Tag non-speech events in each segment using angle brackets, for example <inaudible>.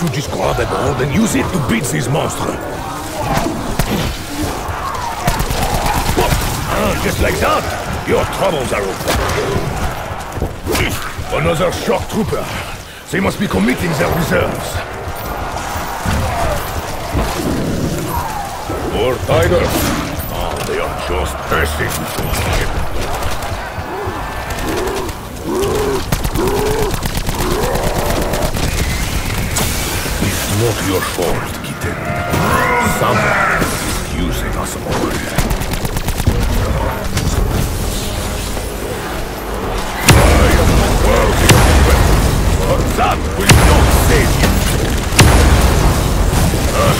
should just grab a board and use it to beat this monster. Ah, just like that, your troubles are over. Another shock trooper. They must be committing their reserves. More tigers. Oh, they are just passing. Not your fault, kitten. Someone is using us all. I am worthy of the weapon, but that will not save you. Uh,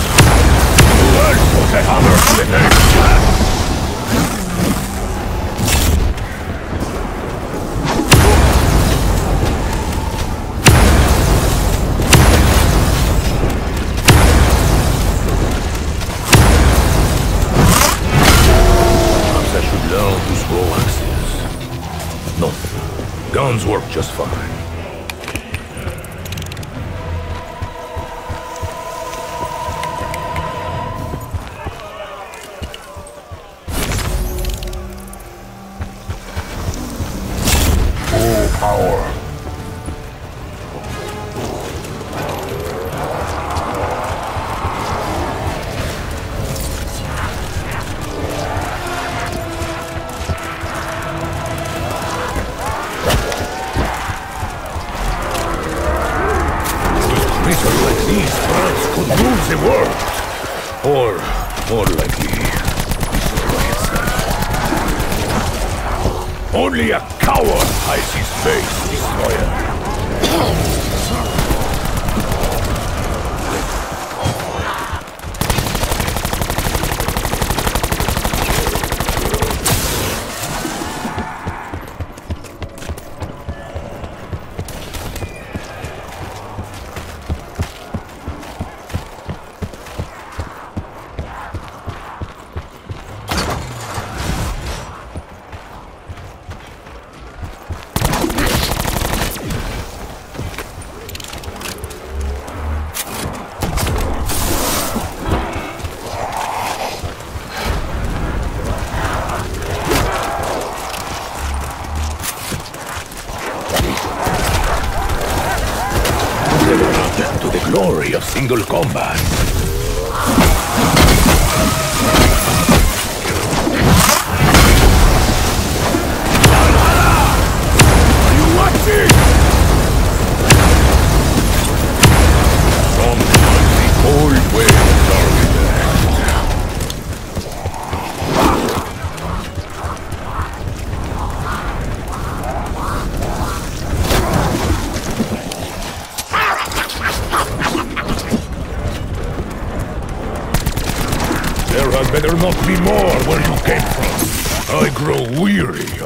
put a hammer guns work just fine.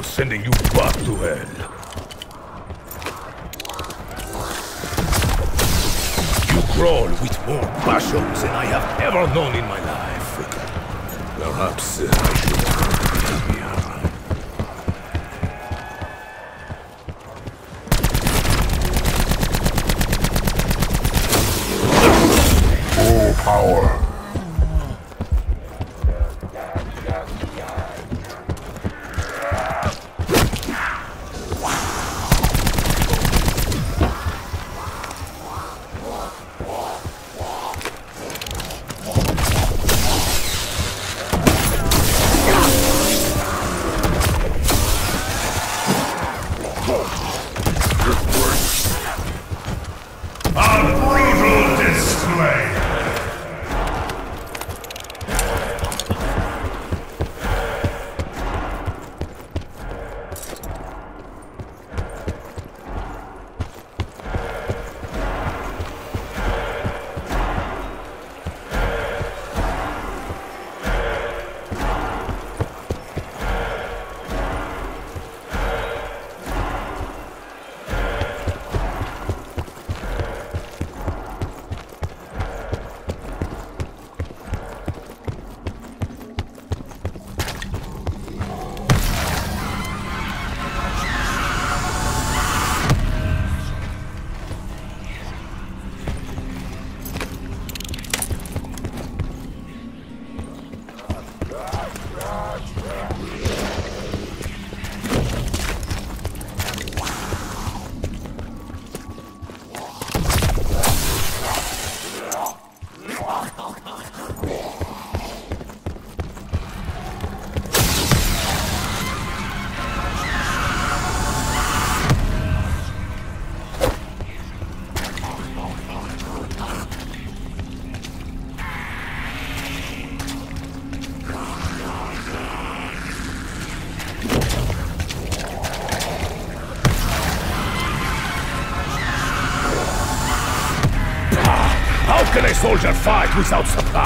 Sending you soldier fight without supplies?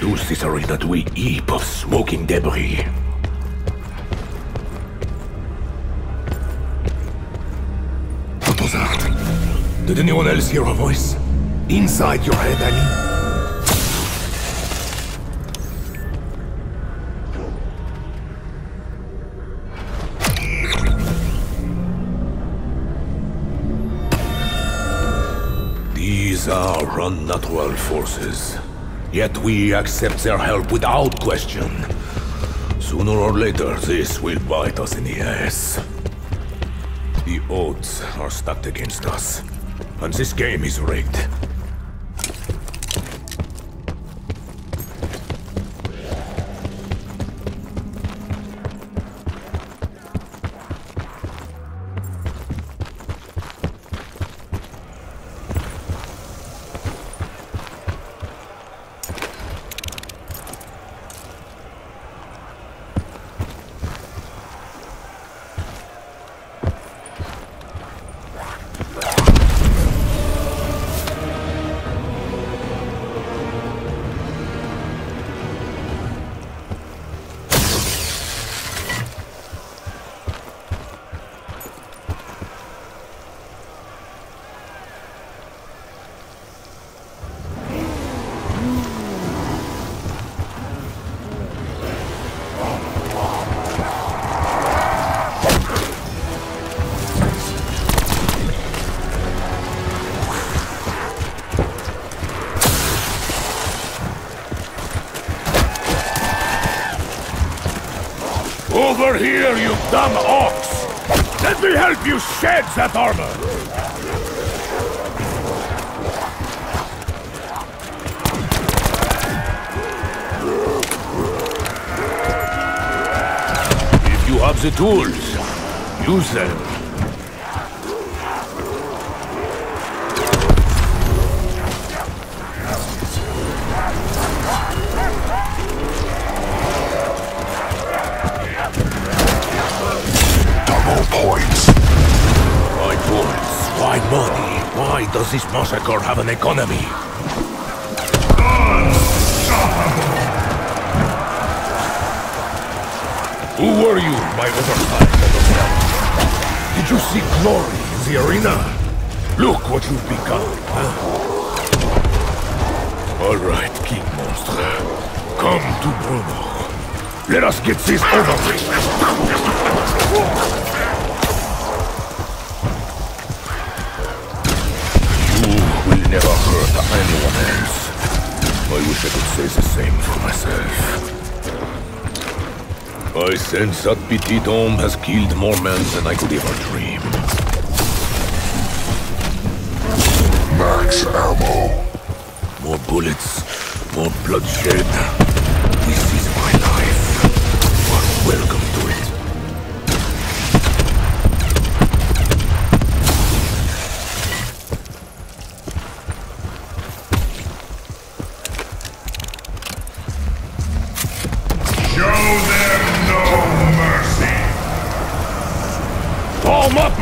Reduce this arena to a heap of smoking debris. That? Did anyone else hear a voice? Inside your head, I mean? These are unnatural forces. Yet we accept their help without question. Sooner or later, this will bite us in the ass. The odds are stacked against us. And this game is rigged. Dumb ox! Let me help you shed that armor! If you have the tools, use them. Does this massacre have an economy? Who were you, my little Did you see glory in the arena? Look what you've become, huh? All right, King Monster. Come to Bruno. Let us get this over with. Never hurt anyone else. I wish I could say the same for myself. I sense that Petit Homme has killed more men than I could ever dream. Max ammo. More bullets, more bloodshed.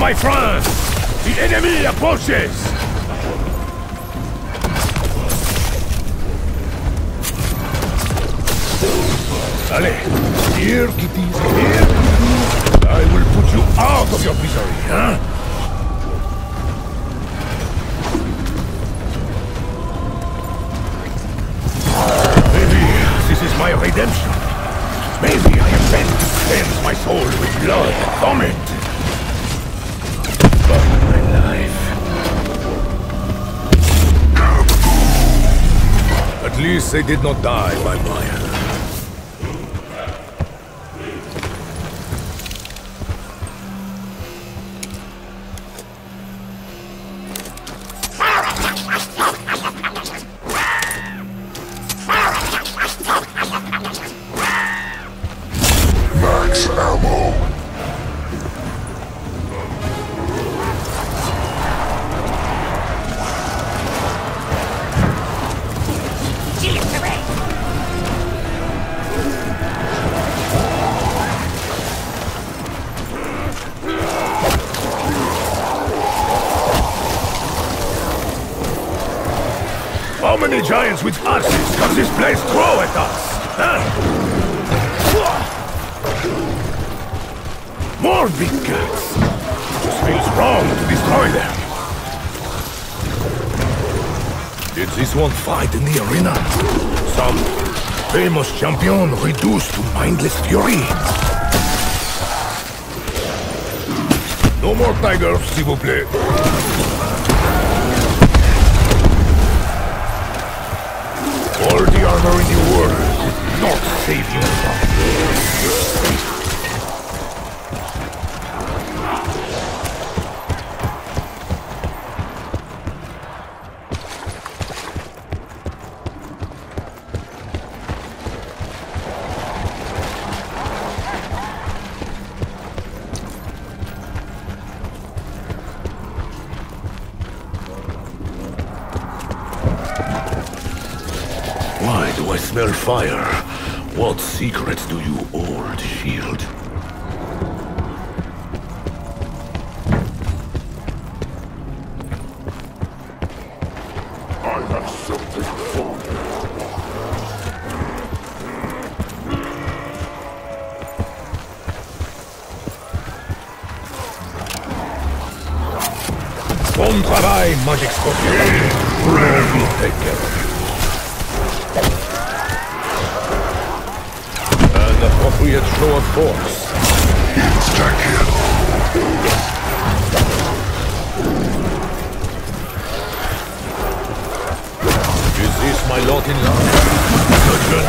My friends! The enemy approaches! Allez, here, kitties, here, kitties. I will put you out of your misery, huh? Maybe this is my redemption. Maybe I am meant to cleanse my soul with blood and vomit. At least they did not die by my giants with axes can this place throw at us? Huh? More big cats! Just feels wrong to destroy them. Did this one fight in the arena? Some famous champion reduced to mindless fury? No more tigers, s'il vous plaît. All the world not save you secrets do you hold, Shield? I have something for you. Bon travail, Magic Scorpion. Lord take care appropriate show of force. Insta-kill. Is this my lot in life? Judgment.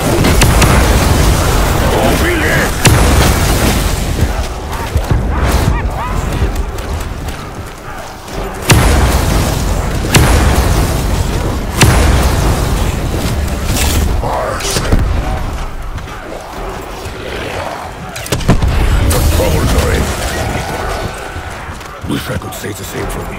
The same for me.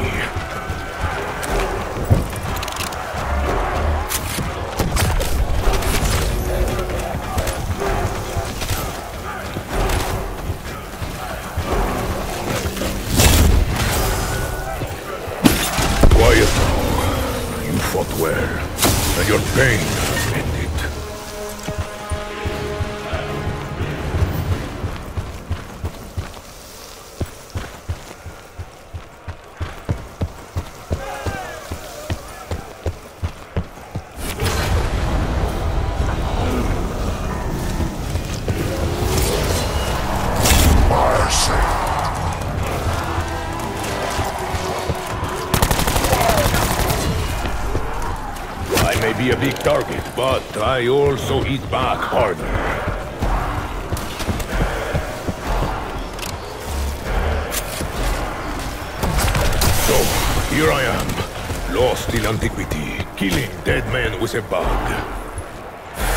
Here I am, lost in antiquity, killing dead men with a bug.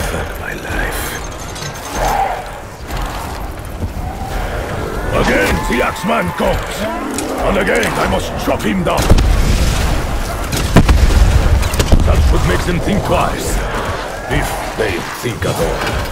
Fuck my life. Again, the Axeman comes! And again, I must chop him down! That should make them think twice. If they think at all.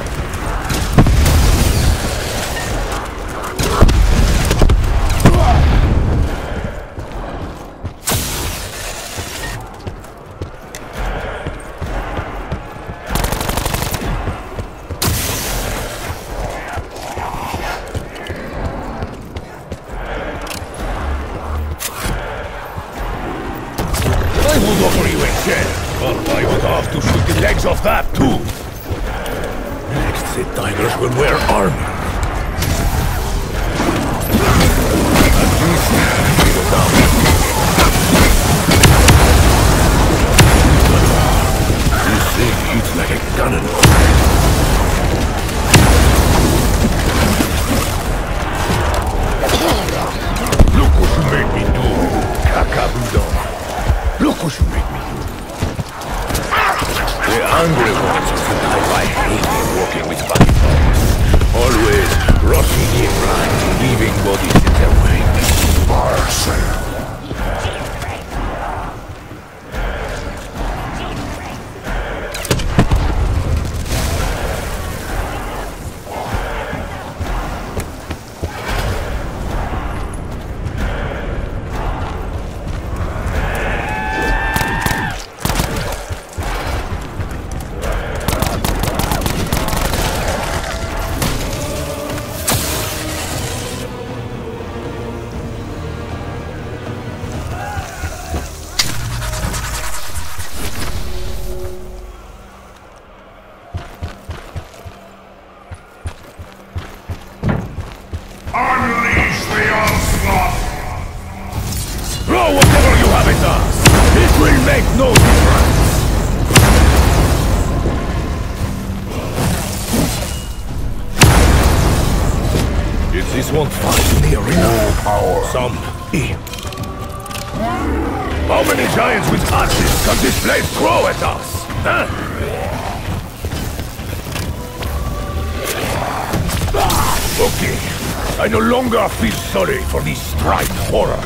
For these striped horrors.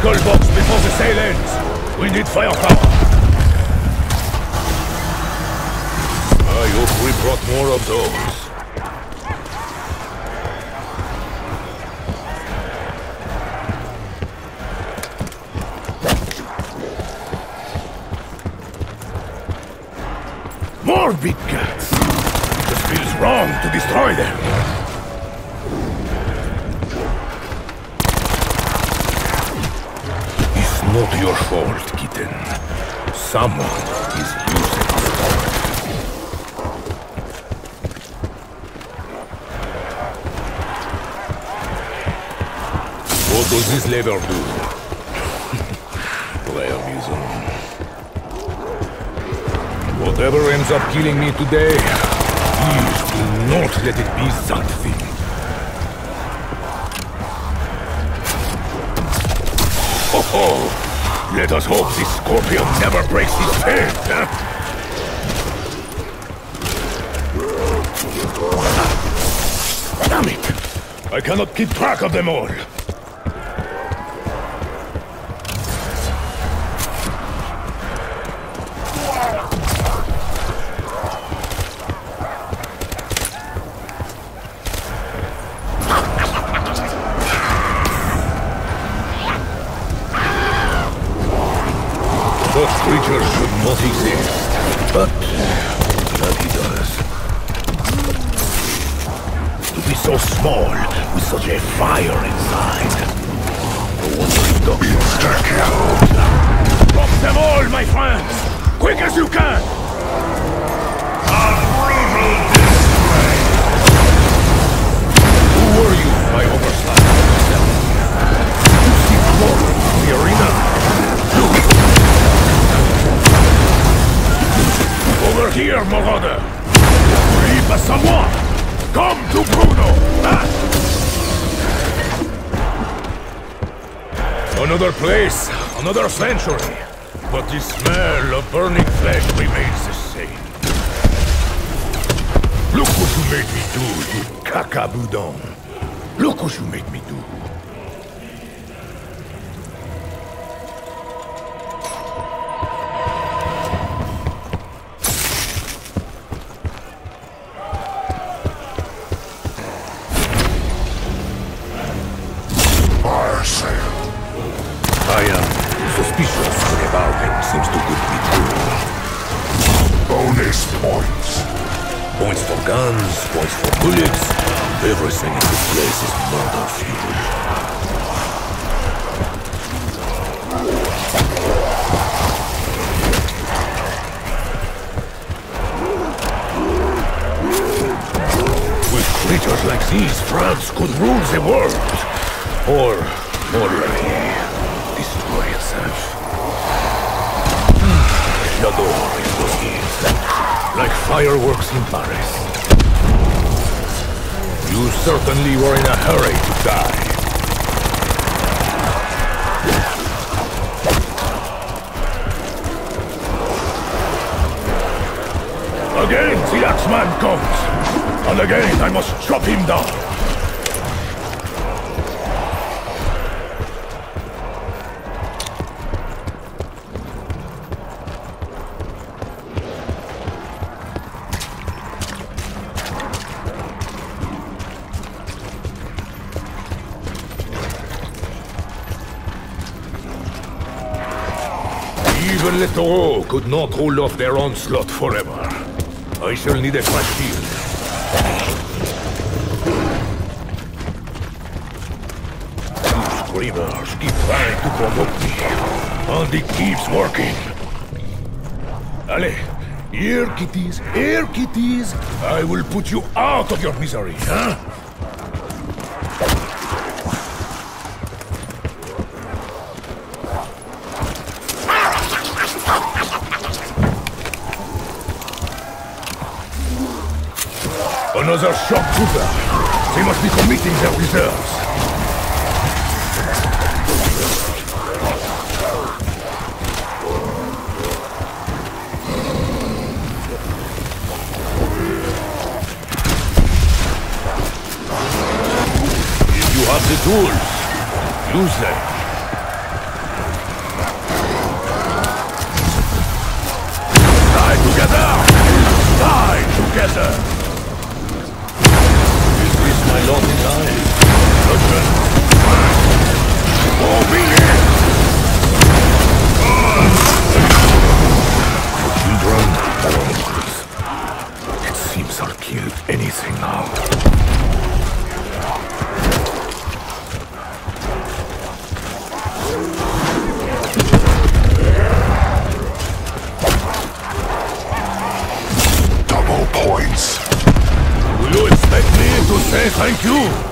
Skull box before the sale ends. We need firepower. I hope we brought more of those. More big cats! It just feels wrong to destroy them. Do? <laughs> Whatever ends up killing me today, please do not let it be something. thing. Oh, oh. Let us hope this scorpion never breaks his head? Damn it! I cannot keep track of them all. Quick as you can! A brutal display! Who were you, my oversight? You seek glory in the arena? Over here! Leave us someone! Come to Bruno! Ah! Another place, another century. But the smell of burning flesh remains the same. Look what you made me do, you cacaboudon. Look what you made me do. Creatures like these, France could rule the world. Or, likely, destroy itself. <sighs> J'adore explosives. Like fireworks in Paris. Certainly were in a hurry to die. Again, the Axeman comes. And again, I must chop him down. Les could not hold off their onslaught forever. I shall need a fresh shield. Screamers keep trying to provoke me. And it keeps working. Allez, here kitties, here kitties. I will put you out of your misery, huh? Thank? You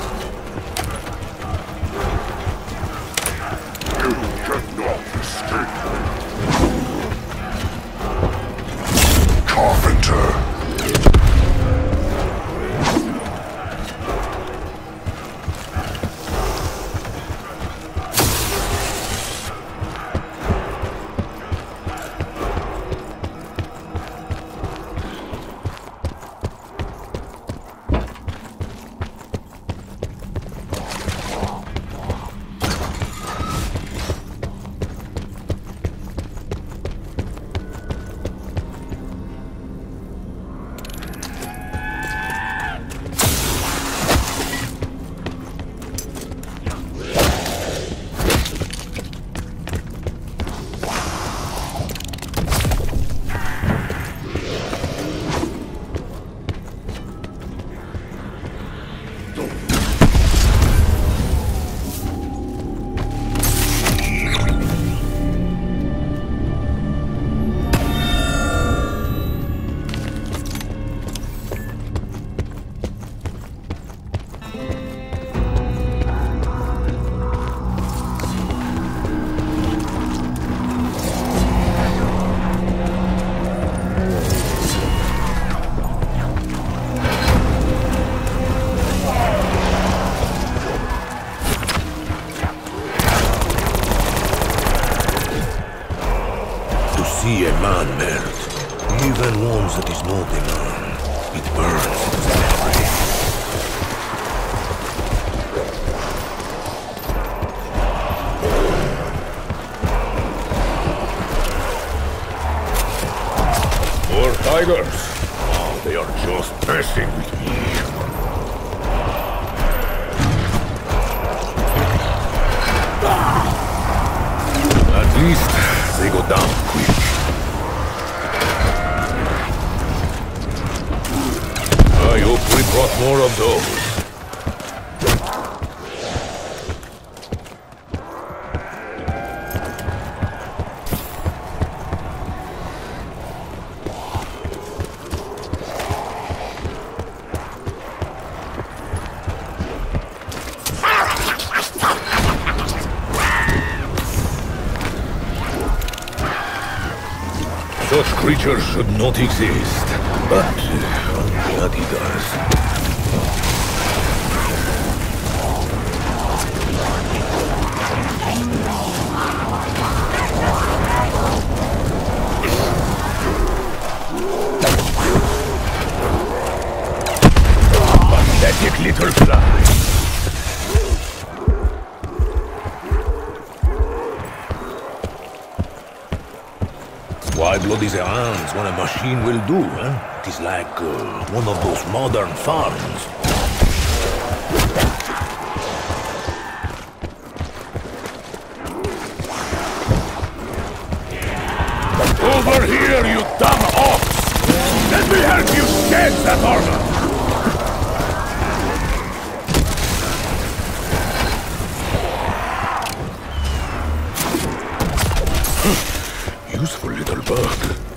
even one that is not a man, it burns its memory. More tigers. Oh, they are just messing with me. At least they go down quick. I hope we brought more of those. Such creatures should not exist, but uh, does. Pathetic little fly. Why bloody the hands when a machine will do, eh? Is like uh, one of those modern farms. Over here, you dumb ox! Let me help you shed that armor! Useful little bug.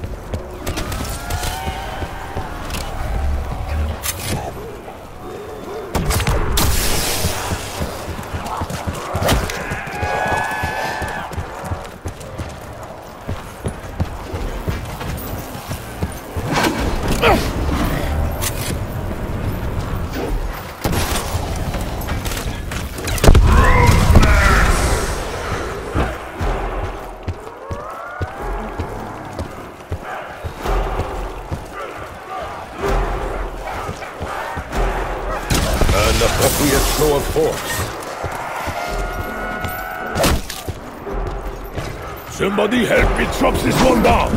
Somebody help me chop this one down!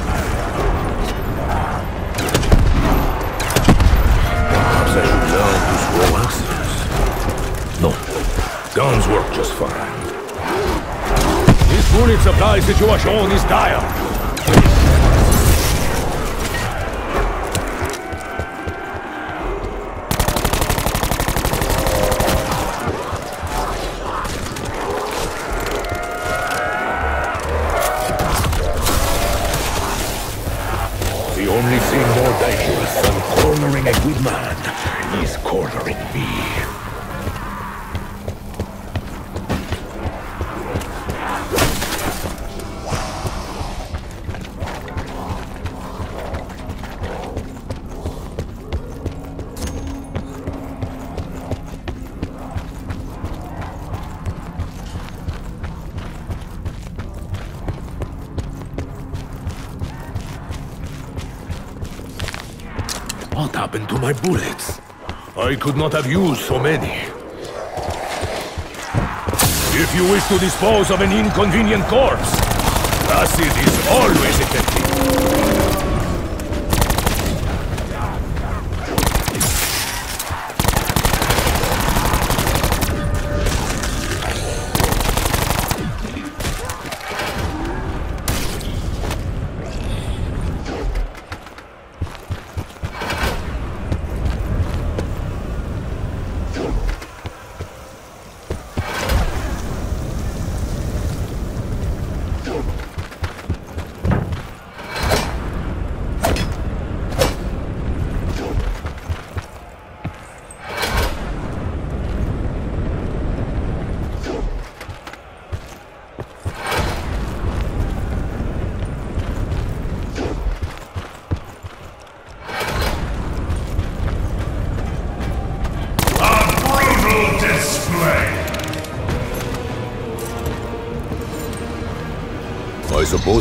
Perhaps I should learn to throw axes. No, guns work just fine. This bullet supply situation is dire. What happened to my bullets? I could not have used so many. If you wish to dispose of an inconvenient corpse, acid is always effective.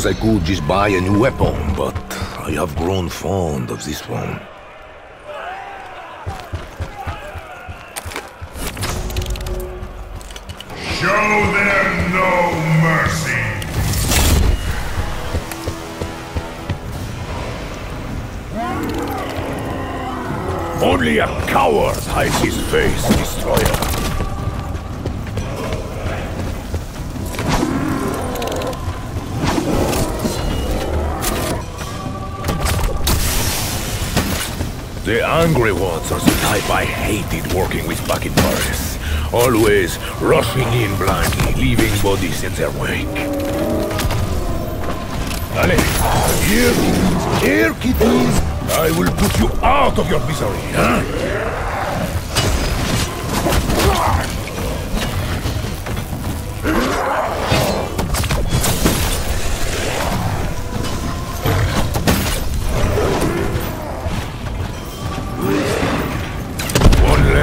Suppose I could just buy a new weapon, but I have grown fond of this one. Show them no mercy. Only a coward hides his face, Destroyer. Angry ones are the type I hated working with back in Paris. Always rushing in blindly, leaving bodies in their wake. Allez, here, here, kiddies. I will put you out of your misery, huh?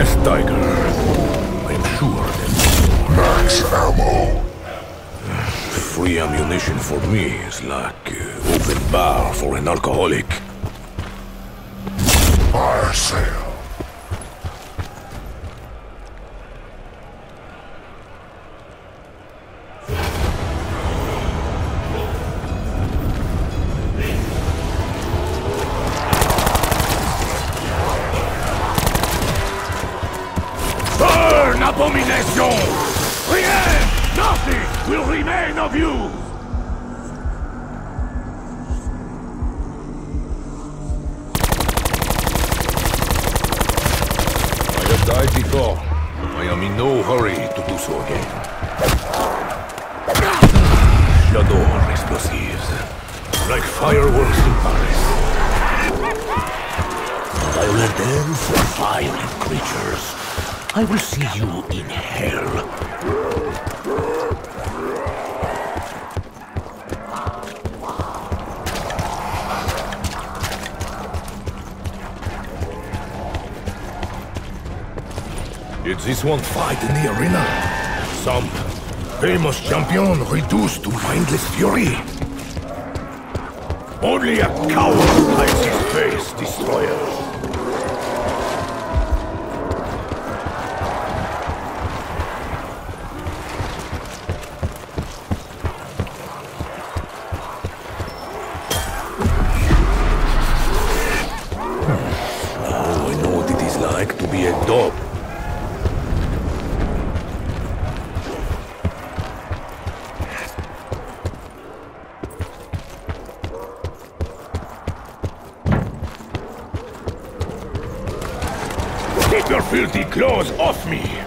One tiger. I'm sure that Max ammo. free ammunition for me is like uh, open bar for an alcoholic. Fire sale. Famous champion reduced to mindless fury? Only a coward hides his face, destroyer. Your claws off me!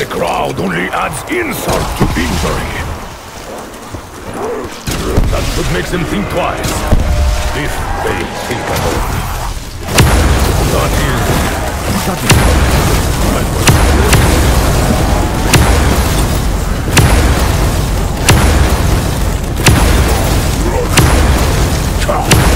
The crowd only adds insult to injury. That should make them think twice. If they think at all. That is... That is... That is...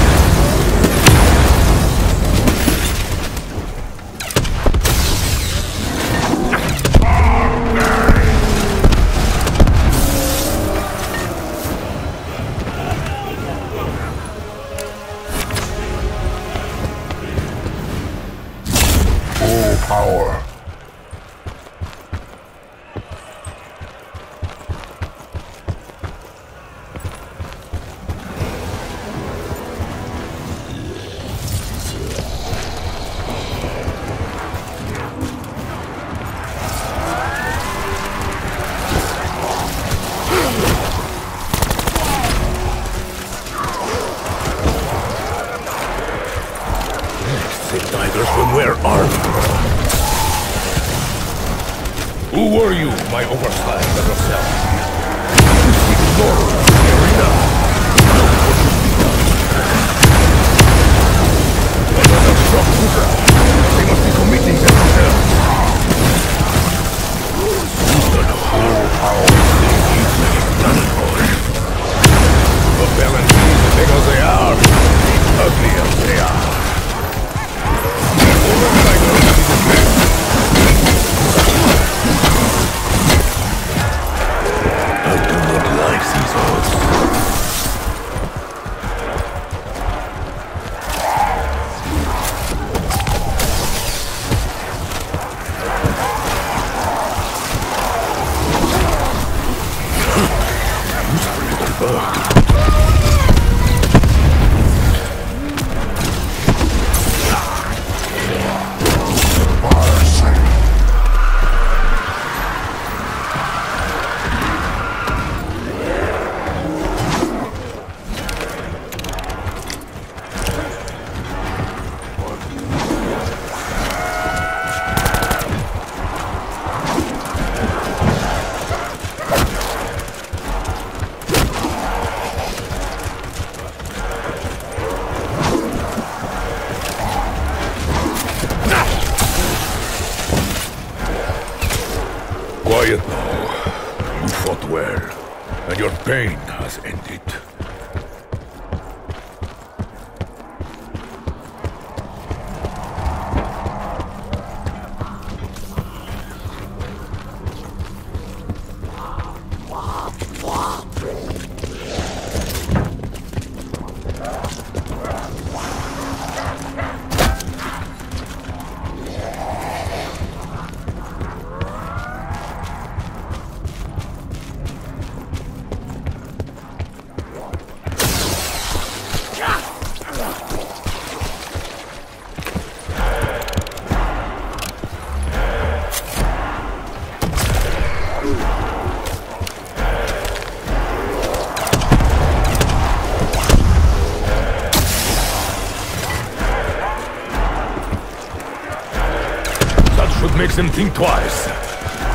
should make them think twice.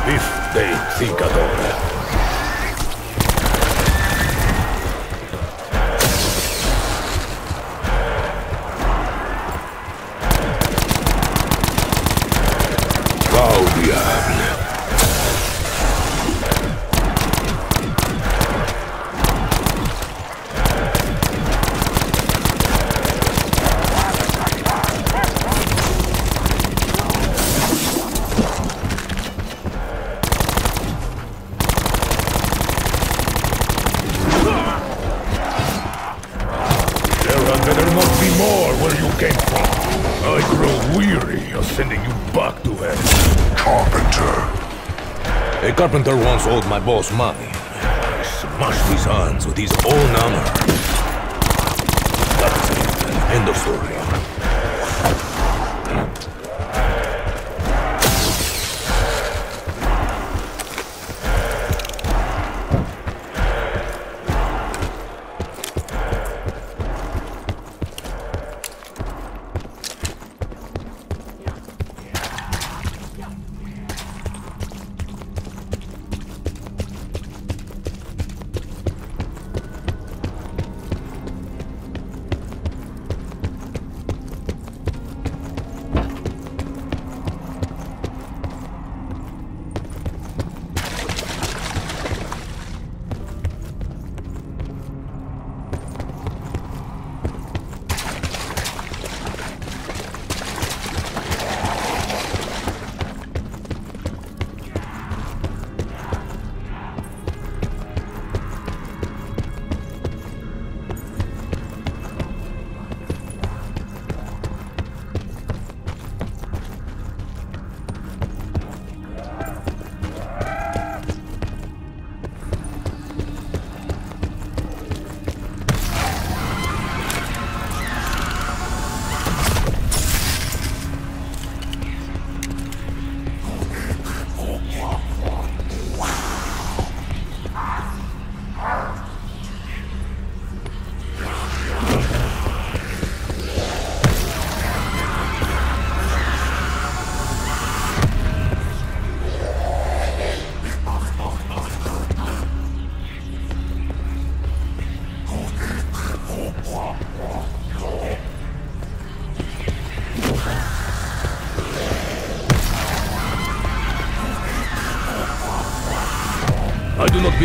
If they think at all. Carpenter once owed my boss money. I smashed his hands with his own hammer. That's it. End of story.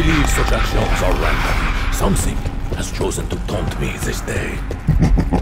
Believe such actions are random. Something has chosen to taunt me this day.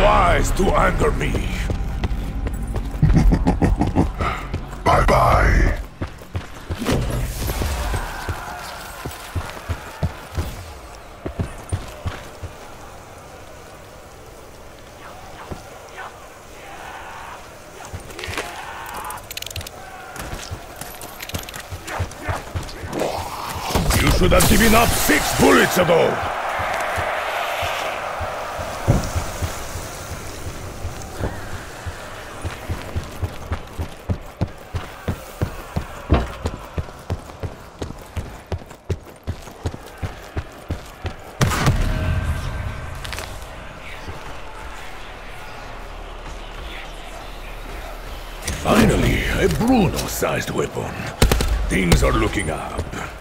Is unwise to anger me. <laughs> Bye-bye. You should have given up six bullets ago. A Bruno-sized weapon. Things are looking up.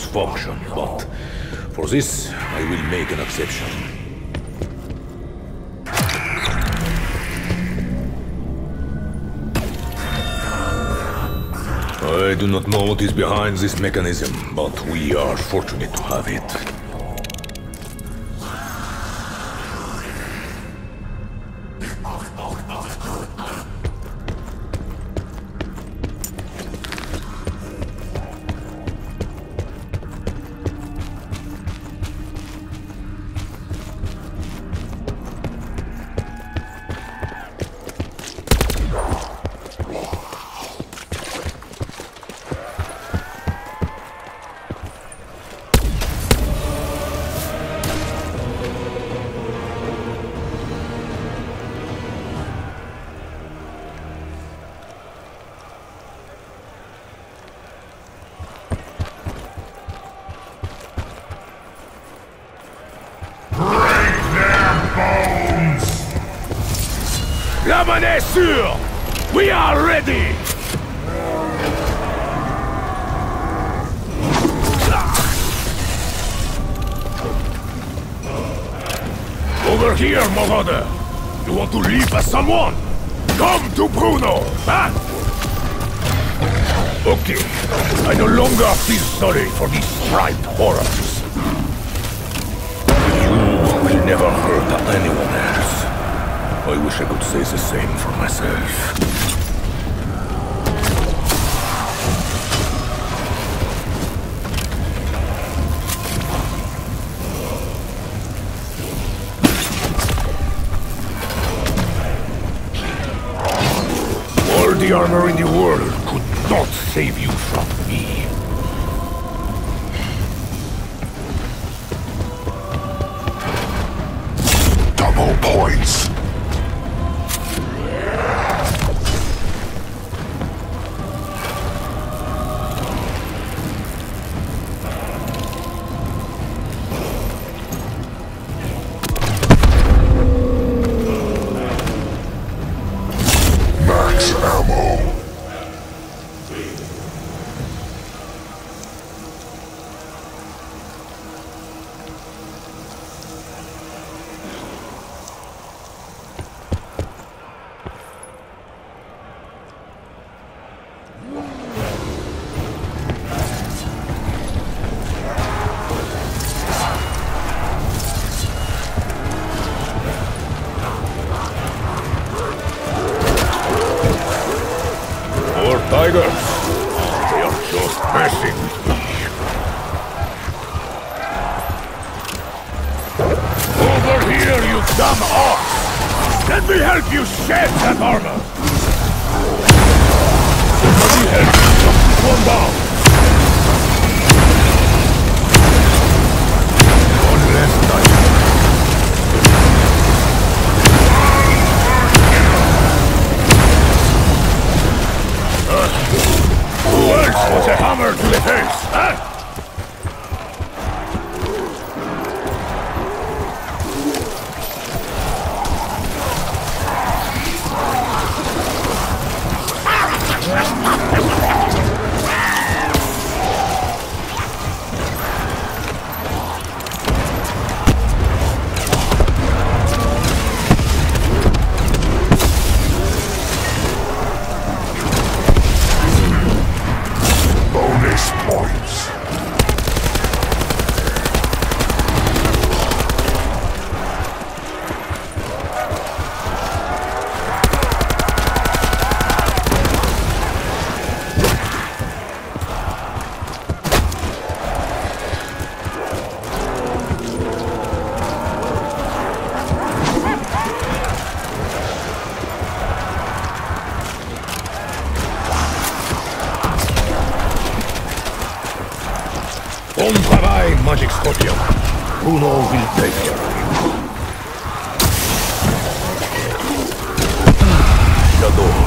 Weapons function, but for this, I will make an exception. I do not know what is behind this mechanism, but we are fortunate to have it. I, Magic Scorpion. Bruno will take care of <sighs> you. Shadow.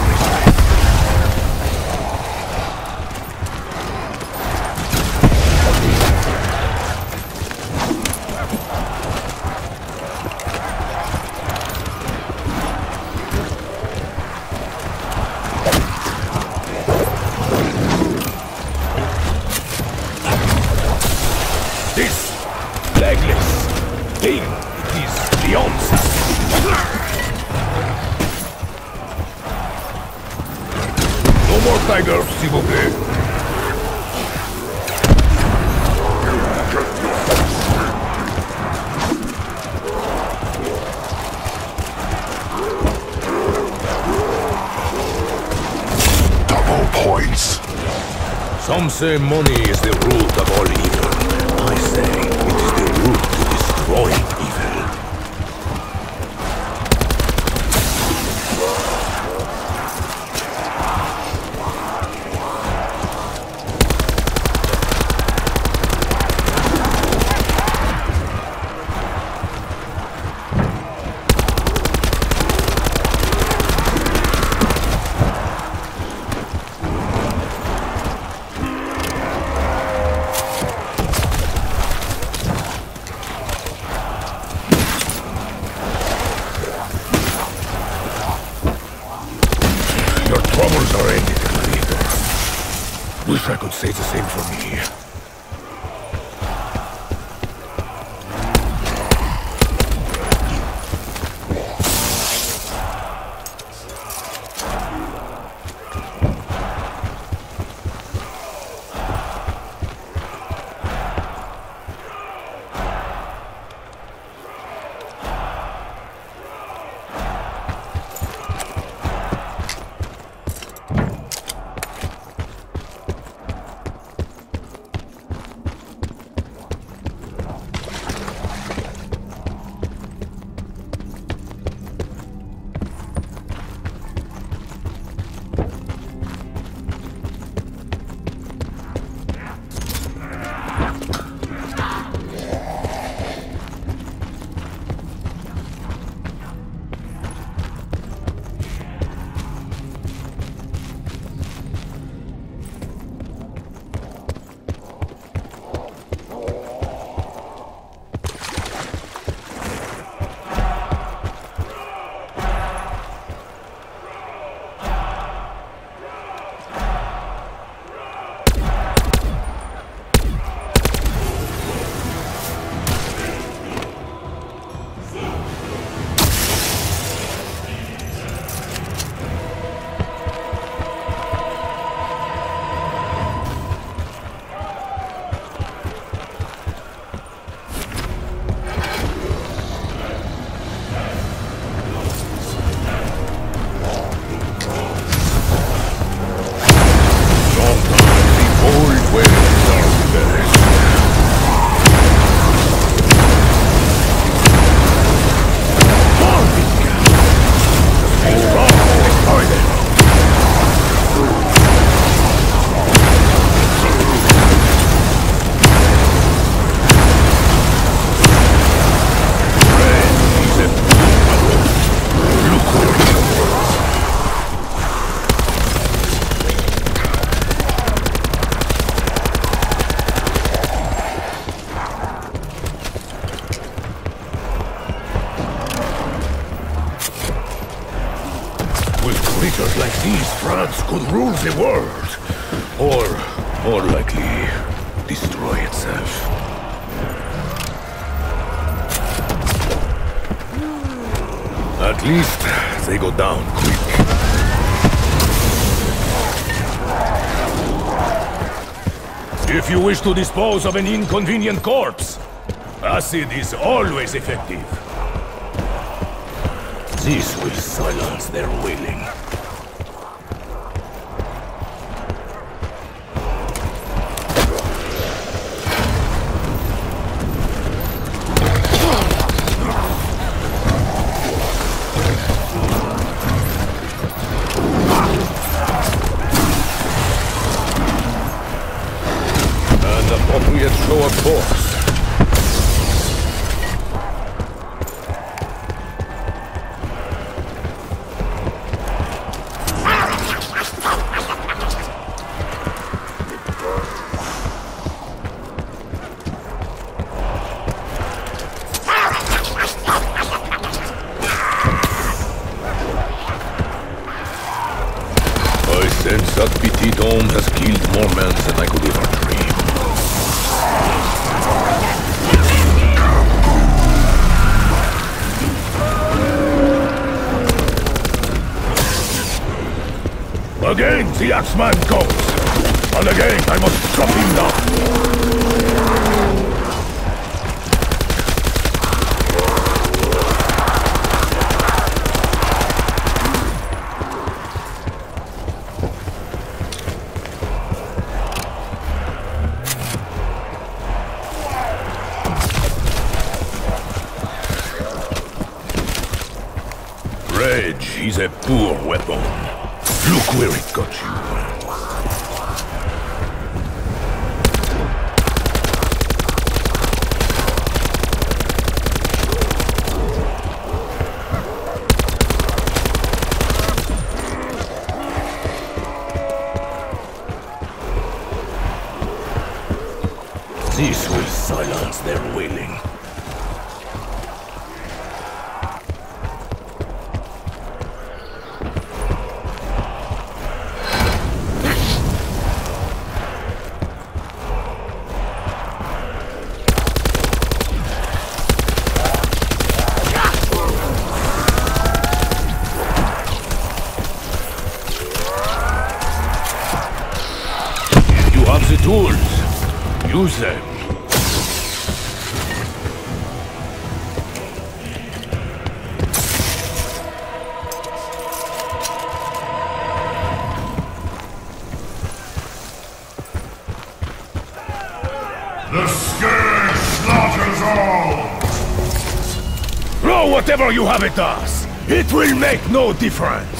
money. to dispose of an inconvenient corpse. Acid is always effective. This will silence their wailing. Again the axeman comes! And again I must chop him down! Gravitas! It will make no difference!